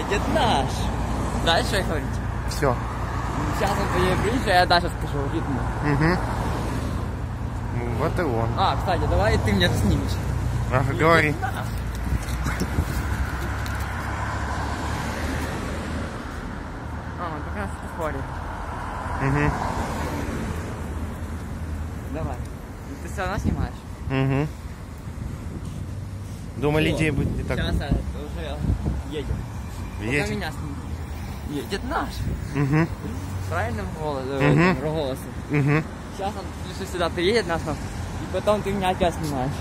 Едет наш. Дальше говорить. Все. Сейчас он приедет, а я дальше скажу, видно. Угу. Ну, вот и он. А, кстати, давай ты меня снимешь. Ага, говори. А, он как раз в споре. Угу. Давай. Ты все равно снимаешь? Угу. Думали, идея будет не так. Сейчас а, уже едем. Пока Едем. меня снимет. Едет наш. Угу. Правильным голосом. Голосом. Угу. Сейчас он ближе сюда приедет нас, и потом ты меня опять снимаешь.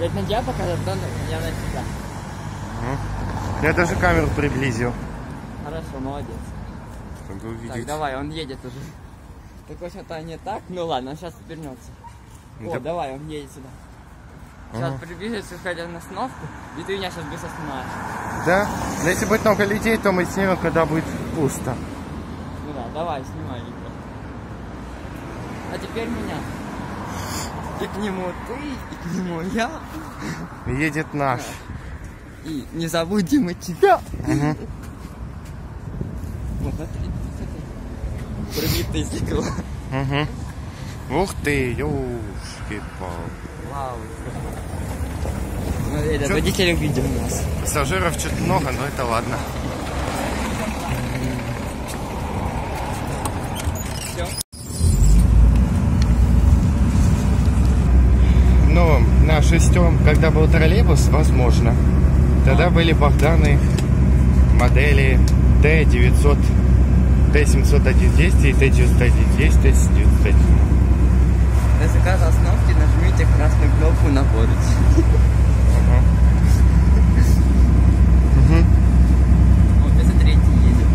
Я на тебя показать, потом я на тебя. Я даже камеру приблизил. Хорошо, молодец. Чтобы Так, увидеть. давай, он едет уже. Такой что-то не так. Ну ладно, он сейчас вернется. О, Да. давай, он едет сюда. Сейчас Ага. приблизится, хотя на остановку, и ты меня сейчас быстро снимаешь. Да? Но если будет много людей, то мы снимем, когда будет пусто. Ну да, давай, снимай его. А теперь меня. И к нему ты, и к нему я. Едет наш. И не забудем и тебя. Мгм. Вот смотри. Пробитое стекло. Угу. Ух ты, ёшки-пал. Вау. Этот водитель увидел нас. Пассажиров чуть много, но это ладно. Все. Ну, на шестом, когда был троллейбус, возможно. Тогда были Богданы модели Т900, Т701 и Т901, Т901. На заказ остановки нажмите красную кнопку на полюс. Вот, 203 едет.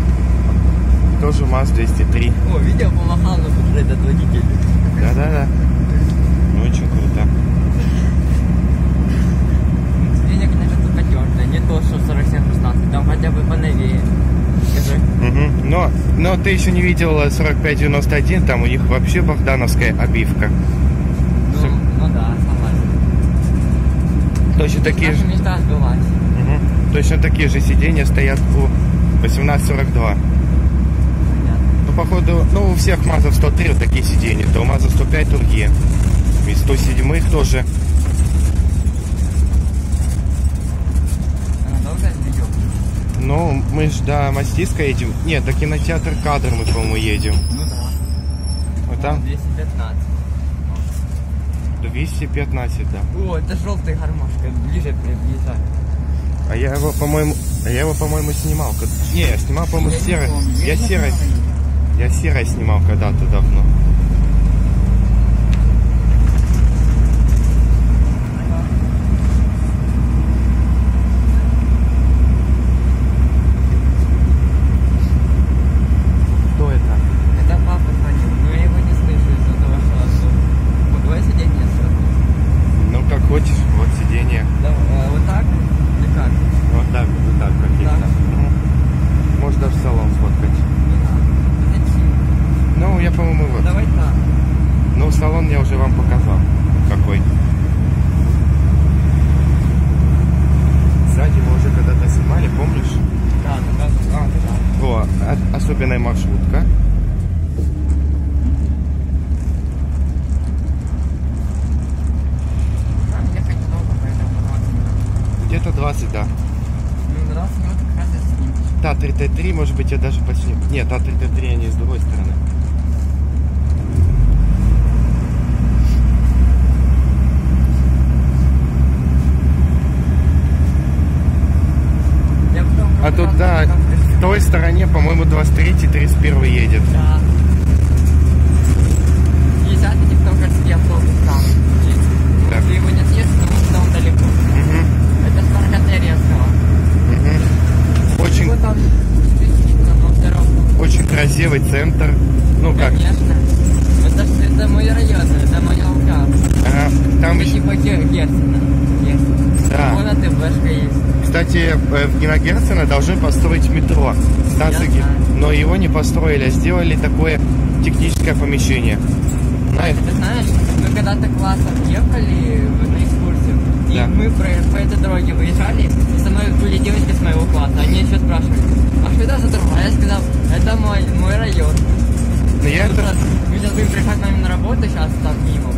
Тоже МАЗ-203. О, видео помахал нам уже этот водитель. Да-да-да. Очень круто. Сиденье, конечно, тут потертое, не то, что 47-16, там хотя бы поновее. Скажи. Мгм. Но, но ты еще не видел 4591, там у них вообще богдановская обивка. Ну, ну да, согласен. Точно такие же, Наша мечта сбылась. Мгм. точно такие же сиденья стоят у 1842. Походу, ну, у всех МАЗов 103 вот такие сиденья, то у МАЗа 105 другие. И 107 тоже. Ну, мы ж до Мастиска едем. Нет, до кинотеатр кадр мы, по-моему, едем. Ну да. Вот там 215. 215, да. О, это желтая гармошка, ближе приближай. А я его, по-моему, а я его, по-моему, снимал. Не, я снимал, по-моему, серый. Я серый. Я серый снимал когда-то давно. Кто это? Это папа звонил, но я его не слышу из-за того, что отсюда. Вот давай сиденье сразу. Ну, как хочешь, вот сиденье. Да, а, вот так? Или как? Вот так, вот так, как есть. Так. Мгм. Можешь даже салон сфоткать. Не надо. Зачем? Ну, я, по-моему, вот. Давай так. Ну, салон я уже вам показал. Какой. Сзади мы уже когда-то снимали, помнишь? Да, ну как? А, ты да. О, а- особенная маршрутка. Нам ехать долго, поэтому 20 минут. Где-то 20, да. Ну, 20 минут как раз и снимешь. Та 3Т3, может быть, я даже посниму. Нет, та 3Т3, они с другой стороны. А тут, да, в той стороне, по-моему, 23 31 едет. Да. Э, в Геногерцена должны построить метро. Станции, но его не построили, а сделали такое техническое помещение. Знаешь, ты знаешь, мы когда-то классом ехали на экскурсию, и мы про, по этой дороге выезжали, и со мной были девочки с моего класса, они еще спрашивали, а что это за дорога? Я сказал, это мой, мой район. Но я ну, это... Раз, мы сейчас будем приезжать нами на работу сейчас, там мимо.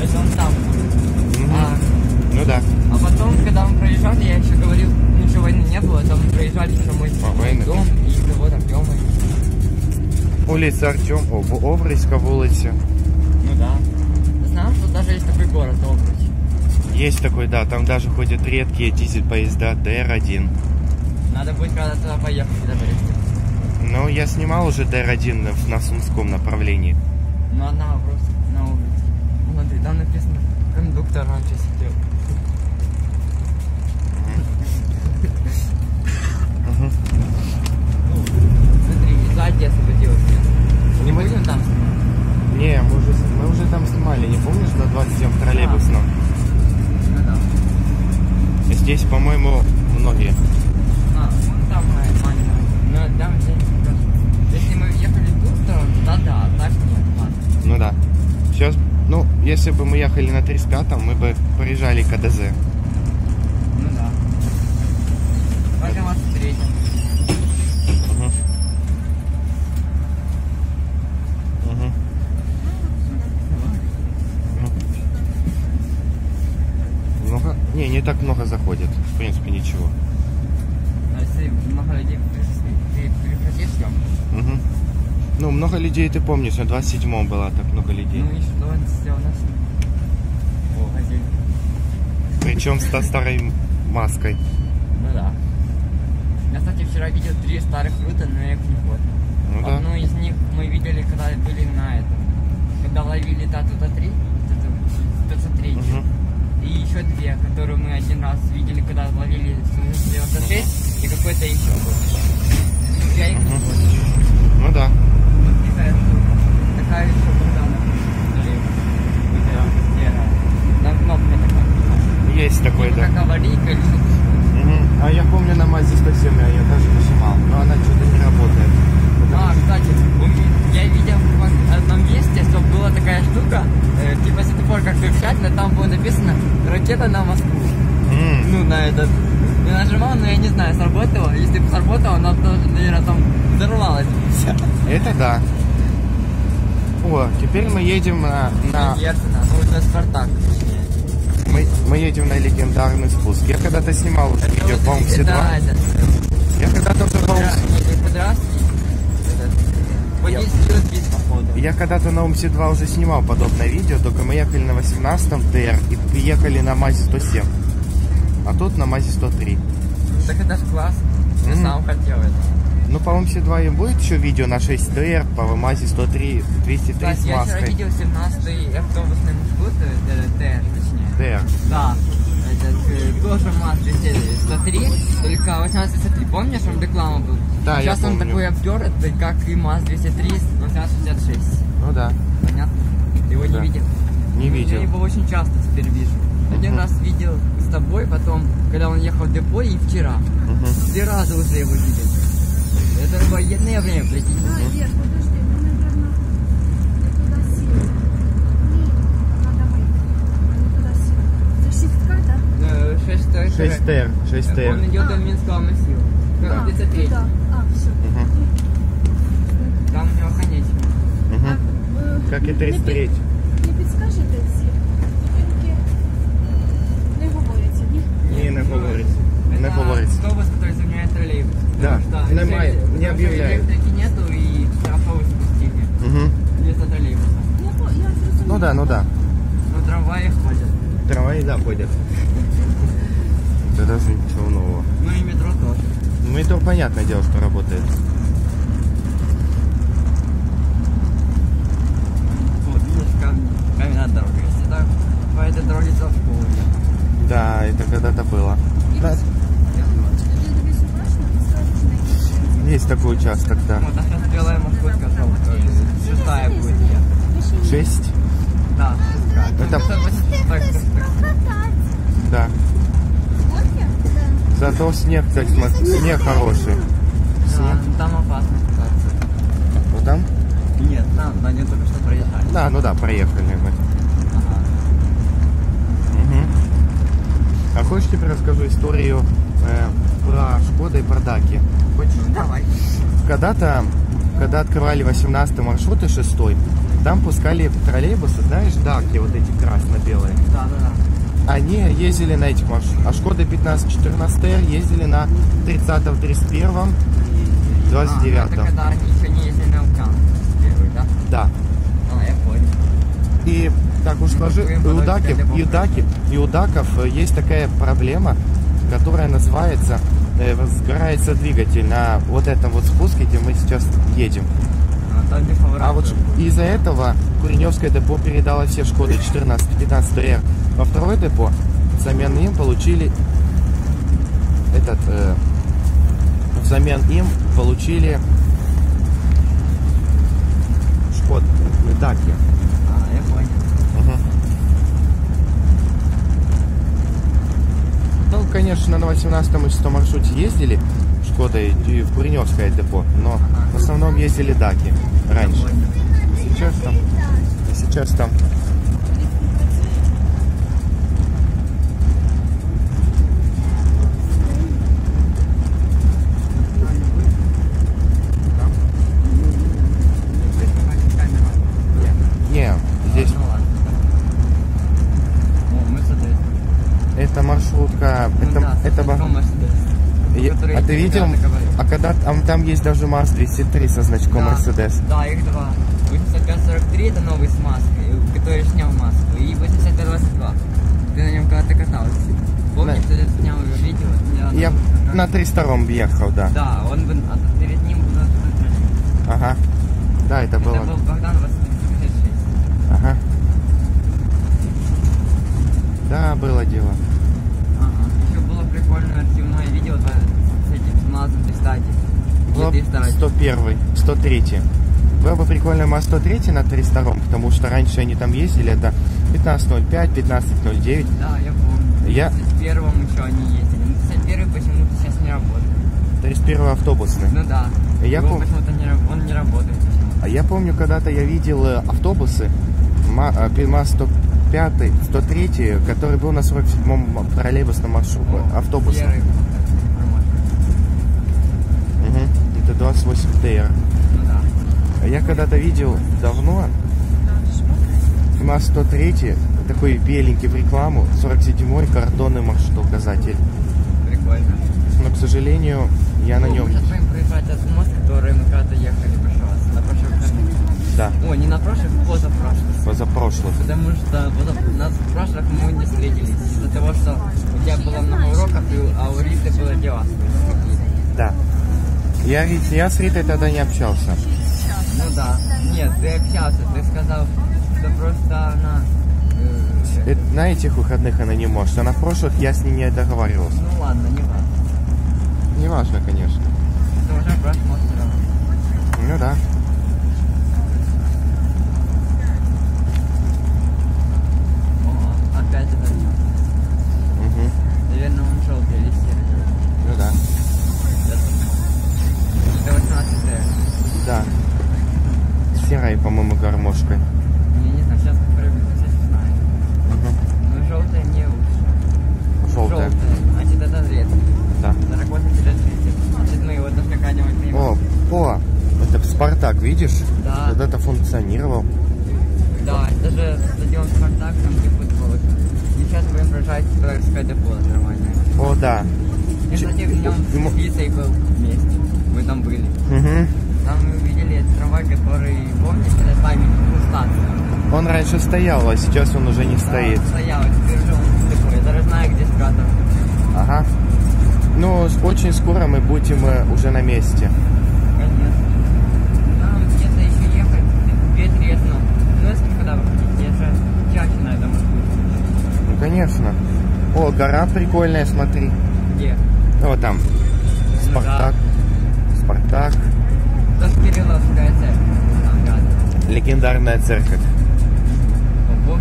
Если он Вулиця Артем, о, Оврицька вулиця. Ну да. Знал, что даже есть такой город, Обруч. Есть такой, да, там даже ходят редкие дизель-поезда ДР-1. Надо будет когда туда поехать, когда вырастет. Но я снимал уже ДР-1 на, на Сумском направлении. Ну одна просто на улице. Смотри, там написано, кондуктор раньше сидел. Ну, смотри, Одессы катилась. Не будем там? Не, мы уже, мы уже там снимали, не помнишь, до 27 в троллейбусном? Ну да. Здесь, по-моему, многие. А, вон там моя мама. Но там я не. Если мы ехали в ту сторону, тогда да, а так нет, ладно. Ну да. Сейчас, ну, если бы мы ехали на 35-м, мы бы проезжали КДЗ. Ну да. Только вас встретим. Мгм. Мгм. Много? Не, не так много заходит. В принципе, ничего. А если много людей ты съемку? Мгм. Ну, много людей ты помнишь, на 27-м было так много людей. Ну и что он сделал нас? О, газель. Причем с та старой маской. Ну да. Я, кстати, вчера видел три старых руты, но я их не понял. Ну да. Одну из них мы видели, когда были на этом. Когда ловили Тату-Та-3, вот эту 503. Мгм. И еще две, которые мы один раз видели, когда ловили Су-96 и какой-то еще был. Я их не понял. Ну да. Вот такая. Такая еще Богдана. Там кнопка такая. Есть такой, Типа да. Как аварийка или что-то. Мгм. А я помню на Мазе 107 я ее тоже нажимал, но она что-то не работает. А, кстати, я видел в одном месте, что была такая штука, э, типа светофор как включать, но там было написано ракета на Москву. М, Ну, на этот. Я нажимал, но я не знаю, сработало. Если бы сработало, она тоже, наверное, там взорвалась. Это да. О, теперь мы едем на, на- Естественно, ну это Спартак, мы, мы едем на легендарный спуск. Я когда-то снимал уже видео, Это по-моему, все два. Я когда-то уже, по-моему, нет, не Подраский, этот, по Я- 10 минут вид, походу. я когда-то на УМС-2 уже снимал подобное видео, только мы ехали на 18-м ТР и приехали на МАЗе 107. А тут на МАЗе 103. Ну, Так это ж классно. Я Мгм. сам хотел это. Ну, по УМС-2 и будет еще видео на 6 ТР по МАЗе 103, 203 Кстати, с я вчера маской. видел 17-й автобусный маршрут, э, ТР, точнее. ТР. Да, этот, тоже МАЗ 103, только 1863. Помнишь, он реклама был? Да, я Сейчас он помню. такой обдернутый, как и МАЗ 203 1866. Ну да, Понятно? Ты его Да. не видел? не Ну, видел. Я его очень часто теперь вижу. Один раз видел с тобой, потом, когда он ехал в депо, и вчера. Мгм. Три раза уже его видел. Это военное время, прикинь. Вер, подожди, мы, наверное, не туда сели. Не, надо мы. Мы не туда сели. Это шифтка, да? Э, 6 6 ТР, 6 Он ТР. идет до Минского массива. Как А, 33. туда. А, все. Мгм. Там у него конечный. Мгм. Как и 33. Не підскажете ці будинки не говоряться, ні? Ні, не говориться. Не Это говориться. автобус, который заменяет троллейбус. Да, Потому что немає, электри- не потому что объявляют. Электрики нету и автобус пустили Угу. вместо троллейбуса. Я, по- я зрозуміла. Ну да, ну да. Но трамваи ходят. Трамваи, да, ходят. Это даже ничего нового. Ну и метро тоже. Ну это понятное дело, что работает. Вот, видишь, камни. Каменная дорога. Если так, по этой дороге за школу ехать. Да, это когда-то было. Да, Тоді дивись уважно, ти скажеш, на якій вулиці. есть такой участок, да. Вот, а сейчас белая московская желтая. Шестая будет ехать. Пиши. Шесть? Зато снег, так смотри, снег хороший. Снег. ну, там опасно кататься. Вот там? Нет, там, да, они только что проезжали. Да, ну да, проехали мы. Ага. А хочешь тебе расскажу историю э, про Шкода и про Даки? Хочешь? Давай. Когда-то когда открывали 18 маршрут и 6 там пускали троллейбусы, знаешь, даки вот эти красно-белые. Да, да, да. Они ездили на этих маршрутах. А Шкода 1514 ездили на 30-м, 31-м, А, 29-м. это когда они еще не ездили на Укан. Первый, да? Да. А, я понял. И так уж Ну, сложи, какой им у, для и, у даки, и у даков э, есть такая проблема, которая называется э, сгорается двигатель на вот этом вот спуске, где мы сейчас едем. А, А вот из-за этого Куреневское депо передало все Шкоды 14, 15 р во второе депо. Взамен им получили этот э, взамен им получили Шкод Даки. А, я понял. Ну, конечно, на 18 и 6 маршруте ездили Шкодой и в Куреневское депо, но в основном ездили Даки раньше. Сейчас там, сейчас там Не, здесь Ну ладно. О, Мерседес. это маршрутка, Ну это, да, это ба- Что Мерседес? Я- который а ты видел? А когда там, там есть даже МАЗ-203 со значком Да. Mercedes. Да, их два. 8543 это новый с маской, который снял маску. И 8522. Ты на нем когда-то катался. Помнишь, Да. ты снял видео? Я на 302 ехал, да. Да, он бы, а перед ним был Ага. Да, это Это было. был Богдан 86. Ага. Да, было дело. Ага. Еще было прикольное архивное видео да, с этим с Мазом Пистати. Было Где ты старать? 101, 103. Было бы прикольно МАЗ-103 на 302, потому что раньше они там ездили, это 15.05, 15.09. Да, я помню. Я- В первом еще они ездили. Ну, 51 почему-то сейчас не работает. 31 автобусный. Ну да. Я Его пом- почему-то не, он не работает. А я помню, когда-то я видел э, автобусы, Ма- э, пи- МАЗ-105, 103, который был на 47-м троллейбусном маршруте, О, автобусном. серый, нормально. Мгм. Это 28 ТР. Ну да. А Я когда-то видел давно МАЗ-103, такой беленький в рекламу, 47-й картонный маршрут указатель. Прикольно. Но, к сожалению, я на О, нем... Мы будем проезжать этот мост, который мы когда-то ехали прошлый раз. На прошлых выходных. Да, О, не на прошлых, позапрошлых. позапрошлых. Потому что поза- на прошлых мы не встретились. Из-за того, что у тебя было много уроков, и- а у Риты было дела. Да. Я, я с Ритой тогда не общался. Ну да. Нет, ты общался, ты сказал, что просто она... э, Это- на этих выходных она не может, а на прошлых я с ней не договаривался. Ну ладно, не важно. Неважно, конечно. Это уже просмотр. Ну да. О, опять это. Мгм. Наверное, он желтый или серый. Да. Серая, по-моему, гармошкой. Не, не знаю, сейчас попробую, сейчас знаю. Угу. Ну, желтая не лучше. Желтая. желтая. Значит, это зрец. Да. 48-30. Значит, мы его должны как-нибудь не О, по. Это Спартак, видишь? Да. Когда-то функционировал. Да, Это же стадион Спартак, там где футбол. Сейчас будем брожать, так сказать, до нормально. О, да. Кстати, в нем ему- с Лисой был вместе. Мы там были. Мгм. Там мы увидели этот трамвай, который, помнишь, это памятник станции. Он раньше стоял, а сейчас он уже не стоит. Да, стоял, теперь же он такой. Я даже знаю, где скатер. Ага. Ну, очень скоро мы будем э, уже на месте. Конечно. Нам где-то еще ехать, интересно. Ну, если когда выходить, я же чаще на этом маршруте. Ну, конечно. О, гора прикольная, смотри. Где? О, там. Спартак. Спартак. Легендарная церковь. Вот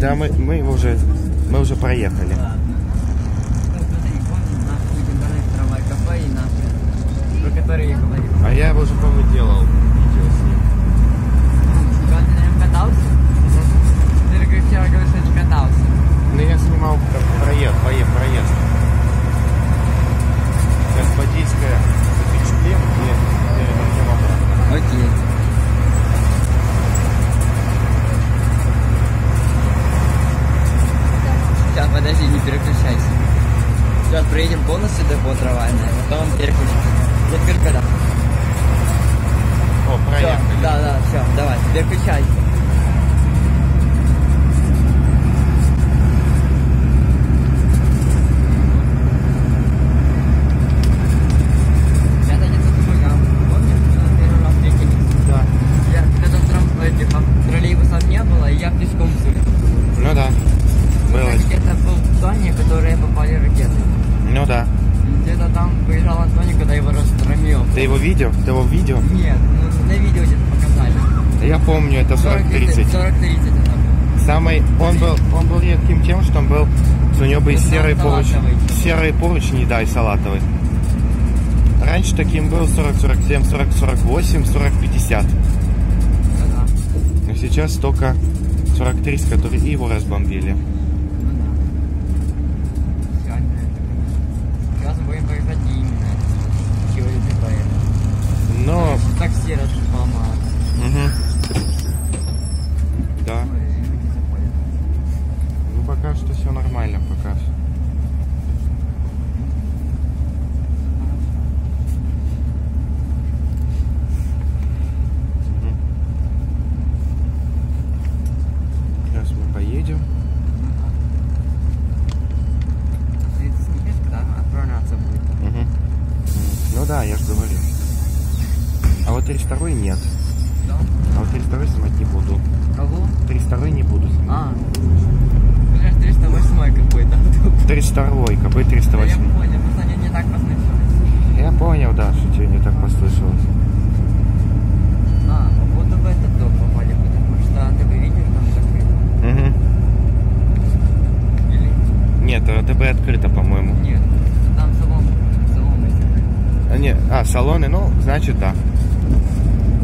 да. Мы, мы его уже, мы уже проехали. Ну. А я его уже, по-моему, делал Да я снимал проезд, проезд, проезд. Сейчас запечатлем, где теперь вернем обратно. Окей. Сейчас, подожди, не переключайся. Сейчас проедем полностью депо трамвайное, а потом переключимся. Я теперь когда? О, проехали. Все, да, да, все, давай, переключайся. Редким тем, что он был, что у него были серые поручни, серые поручни, да, и салатовый. Раньше таким был 40, 47, 40, 48, 40, 50. Ну да. Но сейчас только 43, с которых и его разбомбили. Ну да. Реально это. Сейчас будем поезжать именно. Чего ты поехал? Но, Такси разломалось. мгм. да, Ой, люди заходят. ну пока что все нормально, пока что. Мгм. Сейчас мы поедем. Ты снимешь, когда отправляться будет? Мгм. Ну да, я же говорю. А вот 32 нет. Да? А вот 32 снимать не буду. Кого? 32 не буду снимать. А. Блядь, 308 какой-то. 32 КБ Да я 308. понял, просто они не так послышались. Я понял, да, что тебе не так послышалось. А, походу в этот дом попали, потому что бы видишь там закрыто. Угу. Или Нет, РТБ открыто, по-моему. нет? Там салон, салон закрыт. А, не, а, салоны, ну, значит, да.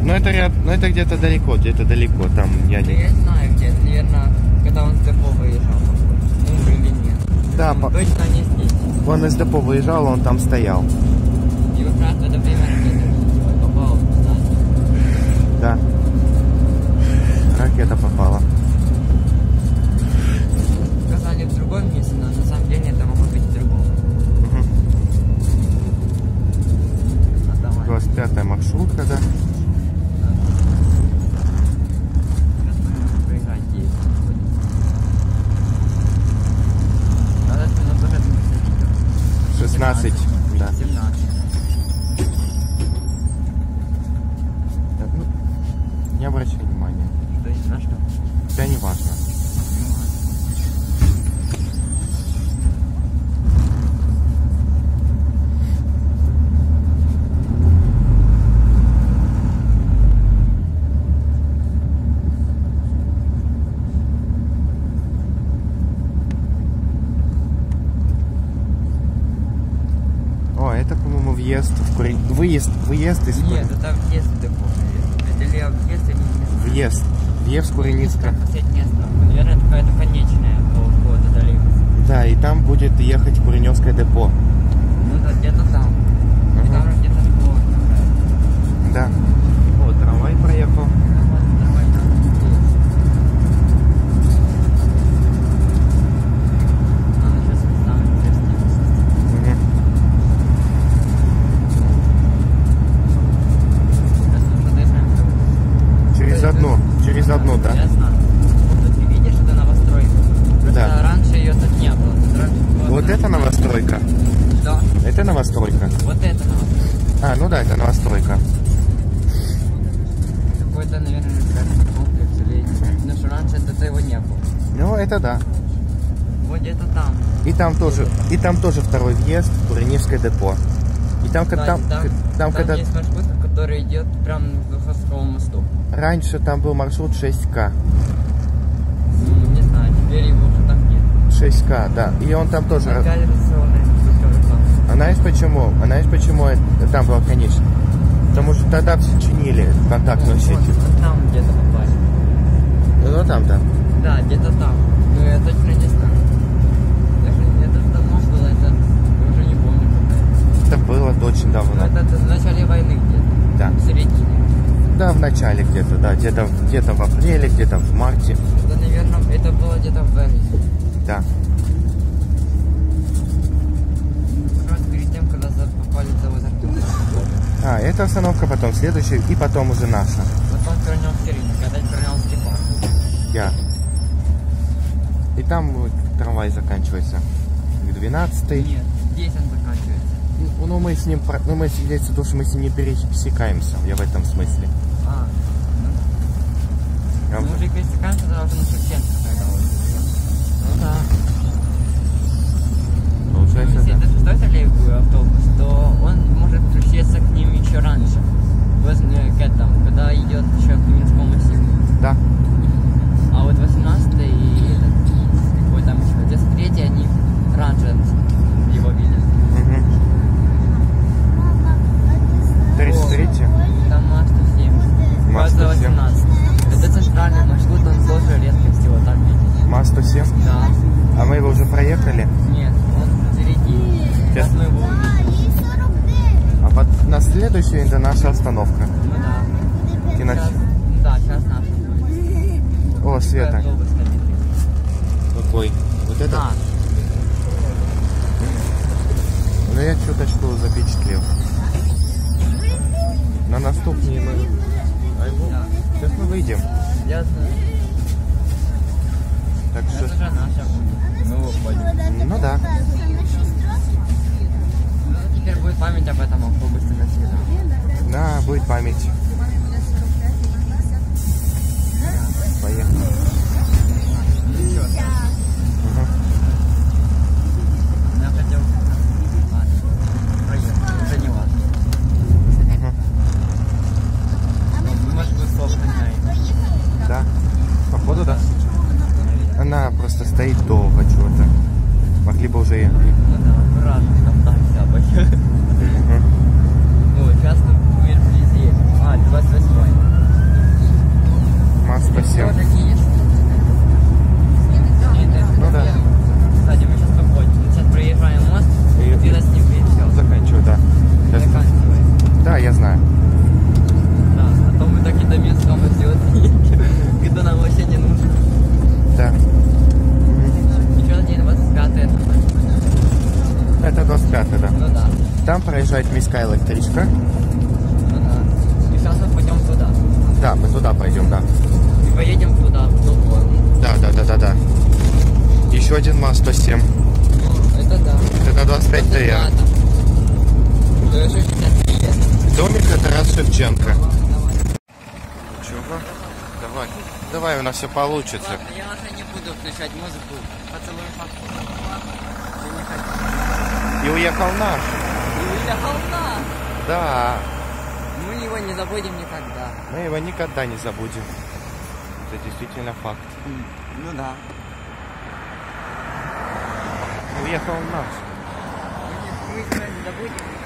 Но это, ряд, но это где-то далеко, где-то далеко, там я Да не... я знаю где, наверное, когда он с депо выезжал. Да, по- Точно не здесь. он из депо выезжал, он там стоял. И как раз в это время ракета попала. Да. Ракета попала. Сказали в другом месте, но на самом деле это могло быть в другом. Угу. А давай. 25 маршрутка, да. Сейчас будем проезжать 10 сегодня. Надо минут уже 16, да. 17. Так, ну, не обращай внимания. То есть на что? Это не важно. Ну ладно. О, это, по-моему, въезд в Кури... Выезд, выезд из Кури- Нет, это въезд в депо, наверное. Это ли въезд или не Въезд. Въезд в Куреницкое. Последнее место. Наверное, это какая-то конечная по входу далеко. Да, и там будет ехать Куреневское депо. Ну да, где-то там. И Ага. там же где-то школа. Да. Вот, трамвай проехал. Ну вот, нормально. Надо сейчас местами интереснее. Мгм. Сейчас нужно дышать. Через одну. Через одну, да? Ясно. Вот ты видишь, это новостройка. Просто Да. раньше ее тут не было. Тут раньше была Вот это новостройка. Да. Это новостройка. Вот это новостройка. А, ну да, это новостройка. Какой-то, наверное, кажется, комплекс или... Потому что раньше это его не было. Ну, это да. Вот где-то там. И там тоже, и там тоже второй въезд, Куреневское депо. И там, как- там, к- там, когда есть маршрут, который идет прямо к Духовскому мосту. раньше там был маршрут 6К. Ну, Не знаю, теперь его уже так нет. 6К, да. И он там тоже... Реклама. А знаешь почему? А знаешь почему это, там было конечно? Потому что тогда все чинили контактную сеть. Вот там где-то попали. Ну там, да. Да, где-то там. начале где-то, да, где-то где в апреле, где-то в марте. Да, наверное, это было где-то в Венесе. Да. А, это остановка, потом следующая, и потом уже наша. Потом вернем Сирину, когда вернем Степан. Я. И там трамвай заканчивается. 12 -й. Нет, здесь он заканчивается. Ну, ну мы с ним, ну мы, я душу, мы с ним не пересекаемся, я в этом смысле. Будет. О, Света. Какой? Вот это? А, Ну я чуточку запечатлел. На наступній ми. да. Сейчас мы выйдем. Я знаю. Так Это что. же наша будет. Мы выходим. Ну да. Ну, теперь будет память об этом автобусе навсегда. Да, будет память. Поехали. Ну, всё. Мгм. Я хотел... Ладно, проехали. Уже не важно. Мгм. Ну, может, вы слов гоняете. Да. Походу, да. Она просто стоит долго чего-то. Бы уже... да, аккуратно там так обойдет. Мгм. Вот, сейчас мы вблизи. А, 28 МАЗ Тоже 107. есть? Нет, это Ну да. первый. Кстати, мы сейчас выходим. Мы сейчас проезжаем мост, И- и ты на снег все. Заканчиваю, да. Сейчас- Заканчивай. Да, я знаю. Да, а то мы так и до Минского сделать когда нам вообще не нужно. Да. Мгм. Еще день 25 это значит. Это 25 да. Ну да, Проезжает міська электричка. ну. И сейчас мы пойдем туда. Да, мы туда пойдем, да. И поедем туда, в другой. Да, да, да, да, да. Еще один МАЗ-107. Ну, это да. Это 25 Да, ТР. там. Тоже 63 есть. Домик Тарас Шевченко. Чего? Давай. Давай, у нас все получится. Ладно, я уже не буду включать музыку. Поцелуй папу. И уехал наш. Уехал на. Да. Мы его не забудем никогда. Мы его никогда не забудем. Это действительно факт. Ну да. Уехал наш. Мы, мы его не забудем.